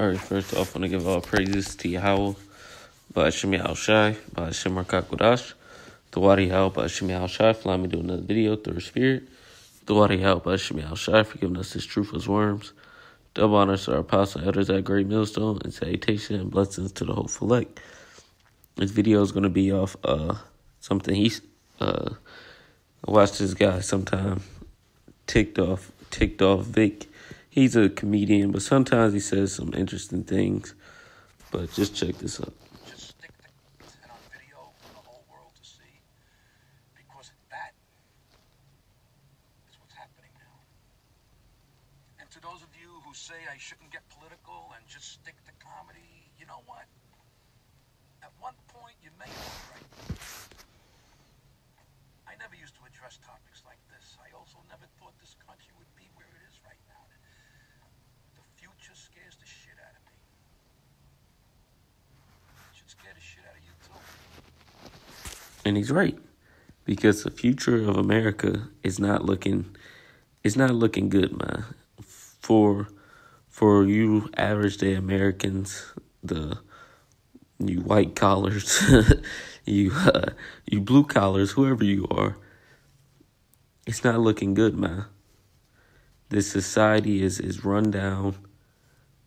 Alright, first off, I want to give all praises to Yahweh, Ba'ashim Yahushai, Ba'ashim Rakakudash, Dawari Yahweh, Ba'ashim Yahushai, for allowing me to do another video through the Spirit. Dawari Yahweh, Ba'ashim Yahushai, for giving us this truth as worms. Double honors to our apostle elders at Great Millstone, and salutation and blessings to the hopeful elect. This video is going to be off uh something he's uh watched this guy sometime ticked off ticked off Vic he's a comedian, but sometimes he says some interesting things. But just check this out. Just stick the and on video for the whole world to see. Because that is what's happening now. And to those of you who say I shouldn't get political and just stick to comedy, you know what? At one point you may be right. I never used to address topics like this. I also never thought this country would be where it is right now. The future scares the shit out of me. It should scare the shit out of you too. And he's right. Because the future of America is not looking it's not looking good, man. For for you average day Americans, the you white collars, you uh, you blue collars, whoever you are, it's not looking good, man. This society is is run down.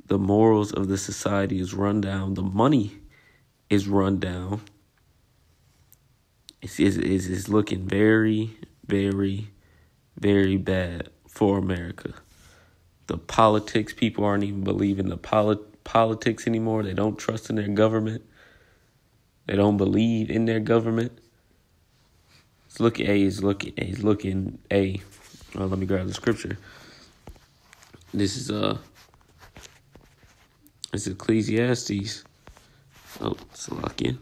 The morals of the society is run down. The money is run down. It's is is is looking very, very, very bad for America. The politics people aren't even believing the polit- politics anymore. They don't trust in their government. They don't believe in their government. It's looking a is looking a is looking a. Oh, let me grab the scripture. This is uh. It's Ecclesiastes. Oh, Salakia.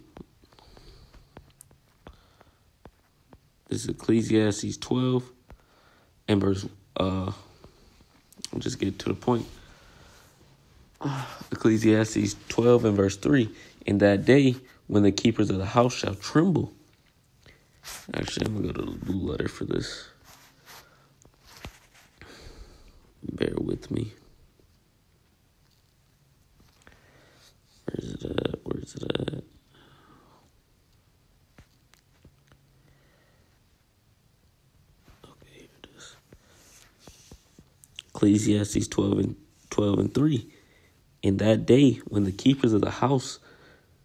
This is Ecclesiastes 12 and verse, uh, I'll just get to the point. Ecclesiastes 12 and verse 3. In that day, when the keepers of the house shall tremble. Actually, I'm going to go to the blue letter for this. Bear with me. Where is it at? Where is it at? Okay, here it is. Ecclesiastes 12 and 12 and 3. In that day, when the keepers of the house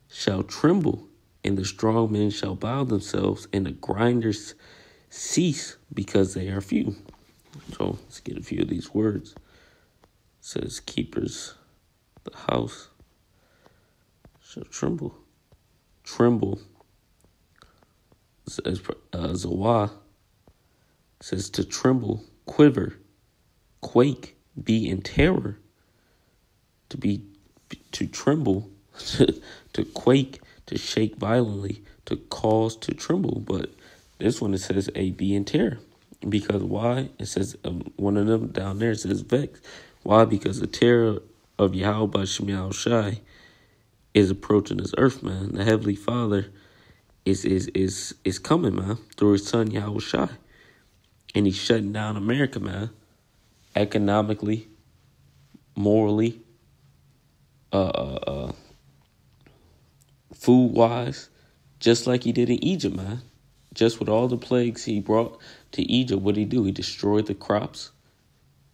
shall tremble, and the strong men shall bow themselves, and the grinders cease because they are few. So let's get a few of these words. It says, keepers the house shall tremble. Tremble. Says uh, Zawah says to tremble, quiver, quake, be in terror. To be to tremble, to, to quake, to shake violently, to cause to tremble. But this one it says a be in terror. Because why? It says um, one of them down there says vex. Why? Because the terror of Yahweh Shemiah Shai is approaching this earth, man. The Heavenly Father is is is is coming, man, through his son Yahweh Shai. And he's shutting down America, man. Economically, morally, uh uh, uh food wise, just like he did in Egypt, man. Just with all the plagues he brought to Egypt, what did he do? He destroyed the crops.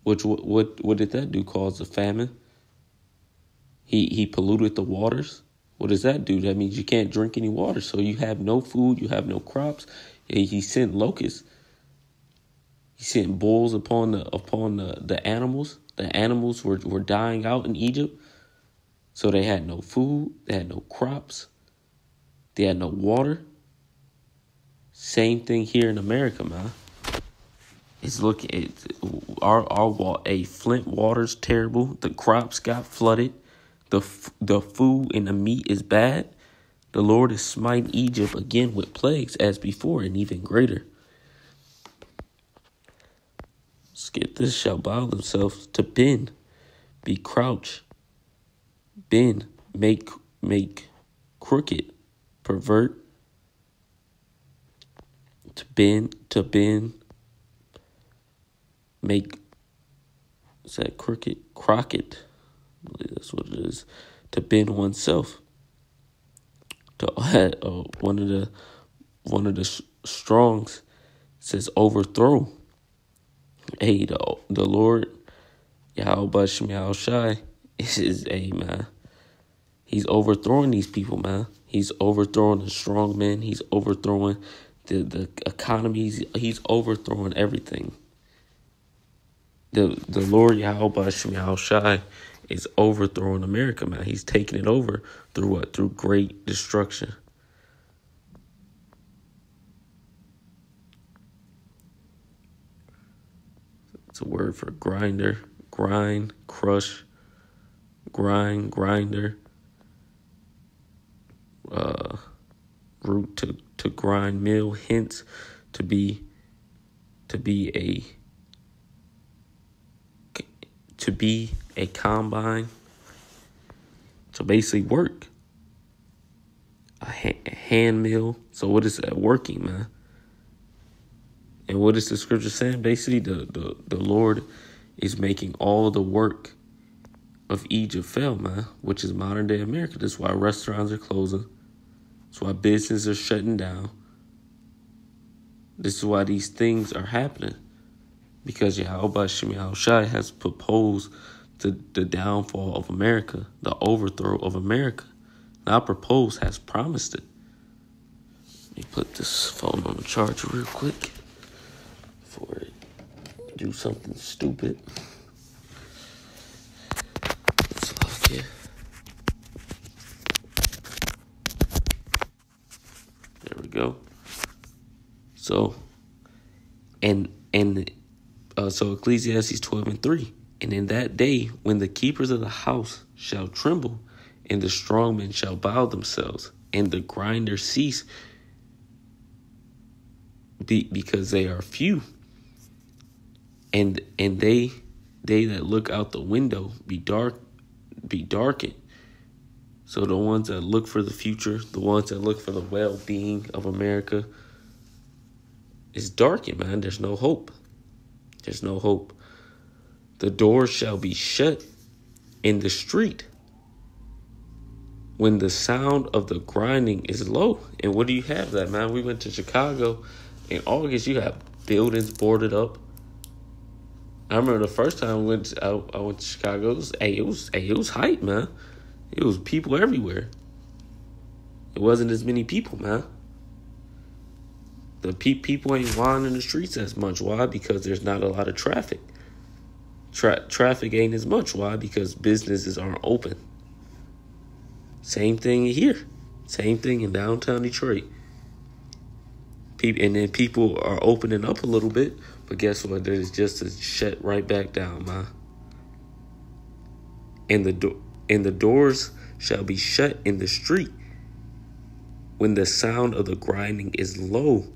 Which what what, what did that do? Cause a famine. He he polluted the waters. What does that do? That means you can't drink any water, so you have no food, you have no crops. He, he sent locusts. He sent bulls upon the upon the, the animals. The animals were, were dying out in Egypt. So they had no food, they had no crops, they had no water. Same thing here in America, man. It's looking it's, our our a Flint water's terrible. The crops got flooded. The the food and the meat is bad. The Lord is smiting Egypt again with plagues as before and even greater. Get this shall bow themselves to bend, be crouch, bend, make make crooked, pervert, to bend, to bend, make is that crooked, crockett, I believe that's what it is. To bend oneself. To uh, one of the one of the strongs says overthrow. Hey, the the Lord Yahweh Shai is a man. He's overthrowing these people, man. He's overthrowing the strong men. He's overthrowing the the economy. He's, overthrowing everything. The the Lord Yahweh Shai is overthrowing America, man. He's taking it over through what? Through great destruction. It's a word for grinder, grind, crush, grind, grinder. Uh, root to, to grind mill, hence to be to be a to be a combine. So basically work. A hand mill. So what is that working, man? And what is the scripture saying? Basically, the, the, the Lord is making all the work of Egypt fail, man, which is modern day America. That's why restaurants are closing. That's why businesses are shutting down. This is why these things are happening. Because Yahweh Shai has proposed the, the downfall of America, the overthrow of America. Not proposed, has promised it. Let me put this phone on the charger real quick for it. Do something stupid. There we go. So, and and uh, so Ecclesiastes twelve and three. And in that day, when the keepers of the house shall tremble, and the strong men shall bow themselves, and the grinders cease, be, because they are few, and and they they that look out the window be dark be darkened. So the ones that look for the future, the ones that look for the well-being of America is darkened, man. There's no hope. There's no hope. The door shall be shut in the street when the sound of the grinding is low. And what do you have that, man? We went to Chicago in August. You have buildings boarded up. I remember the first time I went to, I, I went to Chicago. It was, hey, it was hey, it was hype, man. It was people everywhere. It wasn't as many people, man. The pe- people ain't wandering the streets as much. Why? Because there's not a lot of traffic. Tra- traffic ain't as much. Why? Because businesses aren't open. Same thing here. Same thing in downtown Detroit. People, and then people are opening up a little bit, but guess what? There's just to shut right back down, man. And the door and the doors shall be shut in the street when the sound of the grinding is low,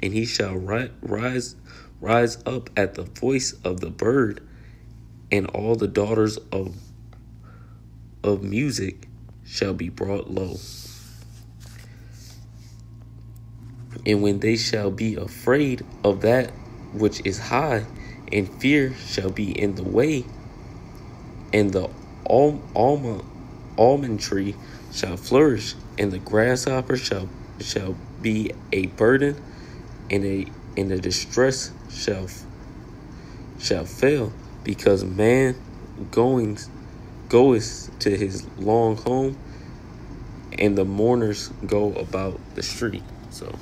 and he shall ri- rise rise up at the voice of the bird, and all the daughters of of music shall be brought low. And when they shall be afraid of that which is high, and fear shall be in the way, and the almond, almond tree shall flourish, and the grasshopper shall shall be a burden, and a and the distress shall shall fail, because man going goeth to his long home, and the mourners go about the street. So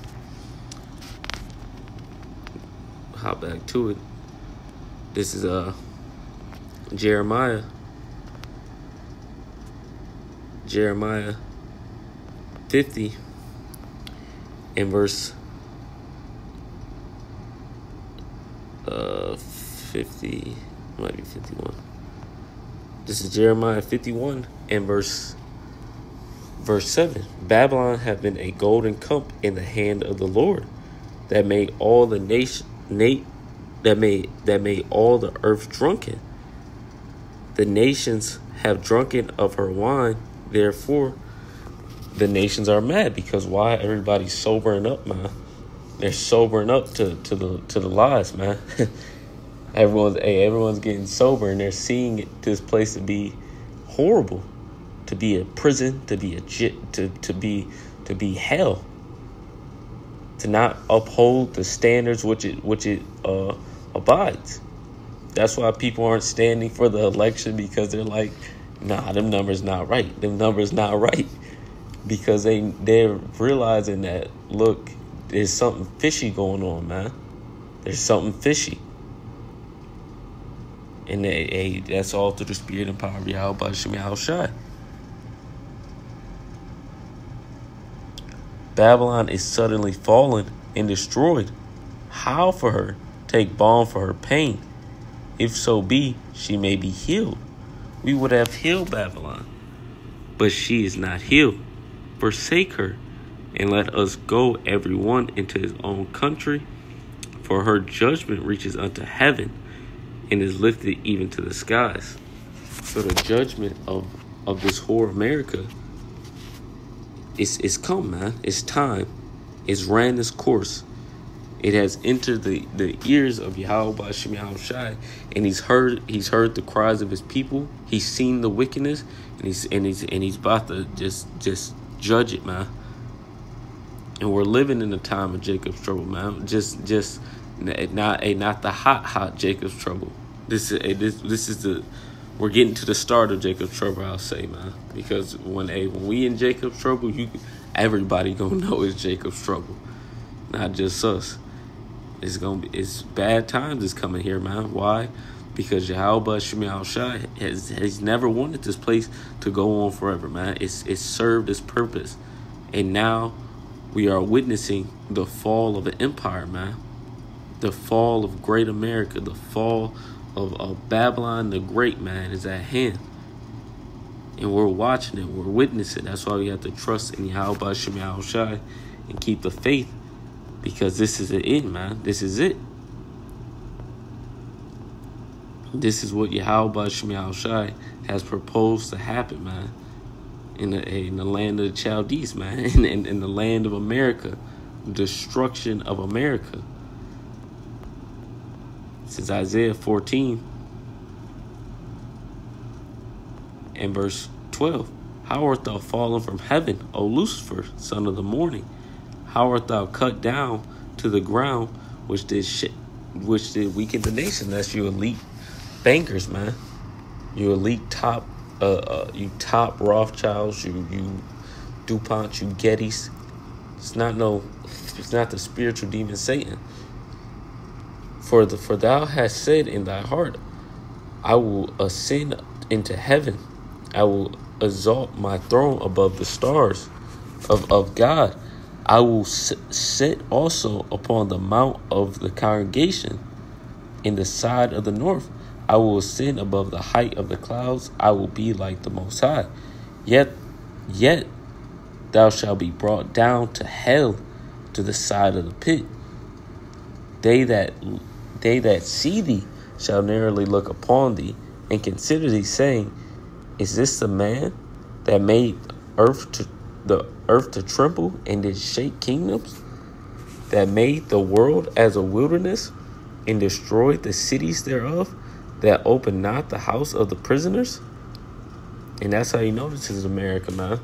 hop back to it. This is uh Jeremiah. Jeremiah 50 in verse uh 50 might be 51. This is Jeremiah 51 and verse verse 7. Babylon have been a golden cup in the hand of the Lord that made all the nation Nate that made that made all the earth drunken. The nations have drunken of her wine, therefore the nations are mad because why everybody's sobering up, man. They're sobering up to, to the to the lies, man. everyone's hey, everyone's getting sober and they're seeing this place to be horrible. To be a prison, to be a jit, to, to be to be hell. To not uphold the standards which it which it uh, abides. That's why people aren't standing for the election because they're like, nah, them numbers not right. Them numbers not right. Because they they're realizing that look, there's something fishy going on, man. There's something fishy. And they, hey, that's all through the spirit and power of Yahweh Shemi Shai. Babylon is suddenly fallen and destroyed. How for her? Take balm for her pain. If so be, she may be healed. We would have healed Babylon. But she is not healed. Forsake her, and let us go every one into his own country. For her judgment reaches unto heaven and is lifted even to the skies. So the judgment of, of this whore America is is come, man. It's time. It's ran its course. It has entered the, the ears of Yahweh Shem Shai, and he's heard he's heard the cries of his people. He's seen the wickedness, and he's and he's and he's about to just just judge it, man. And we're living in a time of Jacob's trouble, man. Just just not a not the hot hot Jacob's trouble. This is a, this this is the we're getting to the start of Jacob's trouble. I'll say, man, because when a when we in Jacob's trouble, you everybody gonna know it's Jacob's trouble, not just us. It's gonna be it's bad times is coming here, man. Why? Because Yahweh Shemi Shai has has never wanted this place to go on forever, man. It's it's served its purpose. And now we are witnessing the fall of an empire, man. The fall of great America, the fall of, of Babylon the Great, man, is at hand. And we're watching it, we're witnessing. That's why we have to trust in Yahweh Shai and keep the faith because this is the end, man. This is it. This is what Yahweh Shai has proposed to happen, man. In the, in the land of the Chaldees, man. In, in, in the land of America. Destruction of America. Is Isaiah 14 and verse 12. How art thou fallen from heaven, O Lucifer, son of the morning? How art thou cut down to the ground, which did which did weaken the nation? That's you elite bankers, man. You elite top, uh, uh, you top Rothschilds, you you Dupont, you Gettys. It's not no, it's not the spiritual demon Satan. For the for thou hast said in thy heart, I will ascend into heaven. I will exalt my throne above the stars of, of God. I will sit also upon the mount of the congregation in the side of the north. I will ascend above the height of the clouds. I will be like the Most High. Yet, yet thou shalt be brought down to hell, to the side of the pit. They that they that see thee shall narrowly look upon thee and consider thee, saying, Is this the man that made earth to the earth to tremble and did shake kingdoms, that made the world as a wilderness and destroyed the cities thereof, that opened not the house of the prisoners. And that's how you know this is America, man.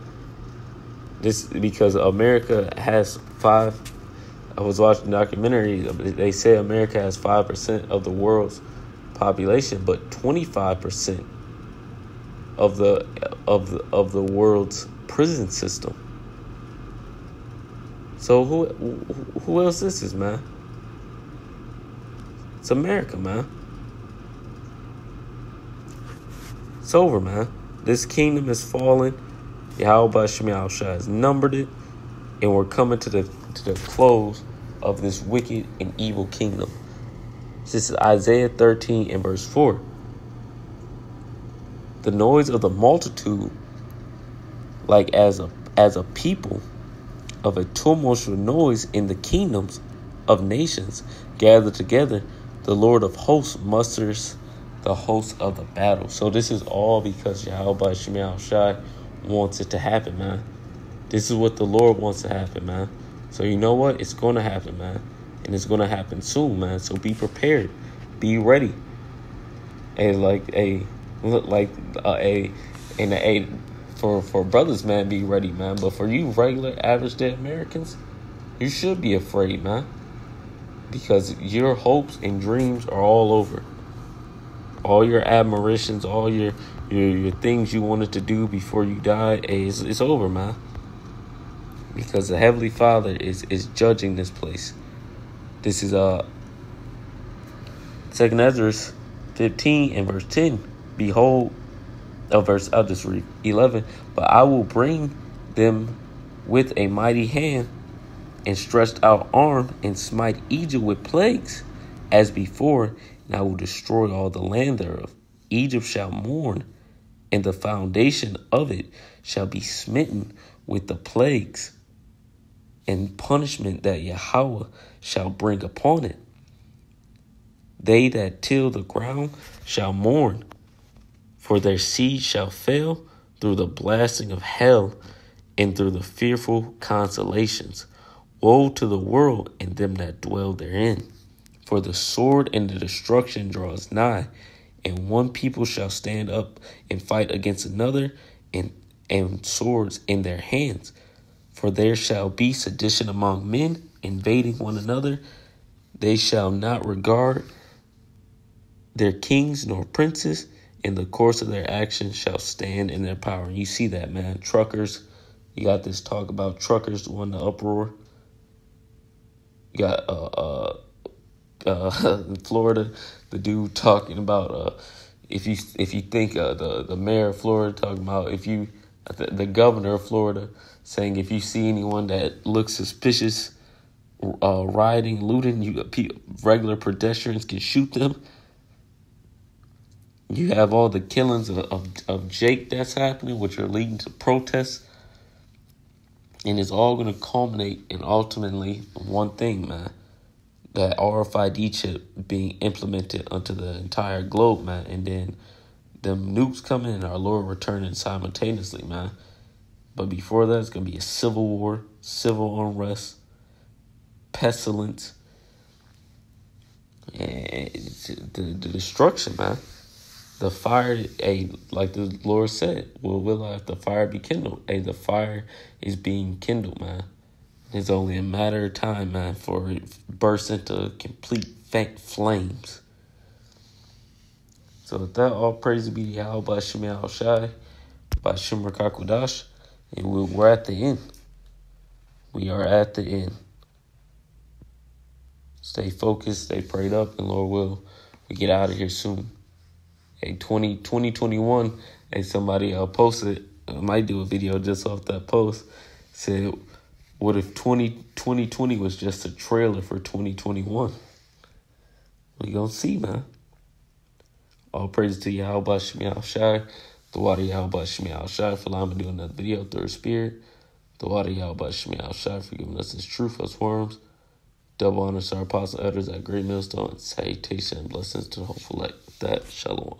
This because America has five. I was watching a documentary. They say America has five percent of the world's population, but twenty five percent of the of the, of the world's prison system. So who who else this is, man? It's America, man. It's over, man. This kingdom is fallen. Yahweh Shemi Shai has numbered it, and we're coming to the to the close of this wicked and evil kingdom. This is Isaiah 13 and verse 4. The noise of the multitude, like as a as a people, of a tumultuous noise in the kingdoms of nations gathered together, the Lord of hosts musters the host of the battle. So this is all because Yahweh Shemal Shai wants it to happen, man. This is what the Lord wants to happen, man. So you know what? It's going to happen, man. And it's going to happen soon, man. So be prepared. Be ready. And like a look like uh, a And a for for brothers, man, be ready, man. But for you regular average day Americans, you should be afraid, man. Because your hopes and dreams are all over. All your admirations, all your your, your things you wanted to do before you died, hey, it's, it's over, man. Because the Heavenly Father is is judging this place. This is uh Second Ezra 15 and verse 10. Behold, oh, verse I'll just read 11. But I will bring them with a mighty hand and stretched out arm and smite Egypt with plagues as before, and I will destroy all the land thereof. Egypt shall mourn, and the foundation of it shall be smitten with the plagues and punishment that Yahweh shall bring upon it. They that till the ground shall mourn, for their seed shall fail through the blasting of hell and through the fearful consolations. Woe to the world and them that dwell therein. For the sword and the destruction draws nigh, and one people shall stand up and fight against another, and, and swords in their hands. For there shall be sedition among men, invading one another. They shall not regard their kings nor princes. In the course of their actions shall stand in their power. You see that, man. Truckers, you got this talk about truckers won the uproar. You got uh, uh, uh, in Florida, the dude talking about uh, if you if you think uh, the the mayor of Florida talking about if you the, the governor of Florida saying if you see anyone that looks suspicious uh, riding, looting, you regular pedestrians can shoot them. You have all the killings of, of, of Jake that's happening, which are leading to protests. And it's all going to culminate in ultimately one thing, man. That RFID chip being implemented onto the entire globe, man. And then them nukes coming and our Lord returning simultaneously, man. But before that, it's going to be a civil war, civil unrest, pestilence, and the, the destruction, man. The fire, a like the Lord said, will will if the fire be kindled? A the fire is being kindled, man. It's only a matter of time, man, for it bursts into complete flames. So with that, all praise be to Yahweh by Shemel Shai, by Shemar Kakwadash, and we're at the end. We are at the end. Stay focused, stay prayed up, and Lord will we get out of here soon. Hey, 20, 2021, hey, somebody uh, posted, I might do a video just off that post, said, what if 20, 2020 was just a trailer for 2021? We gonna see, man. All praise to Yahweh Shemiah Shai. The water Yahweh Shemiah Shai for allowing me to do another video through spirit. The water Yahweh Shemiah Shai for giving us his truth as worms. Double honors to our apostle elders at Great Millstone. Salutation and blessings to the hopeful elect. That, shalom.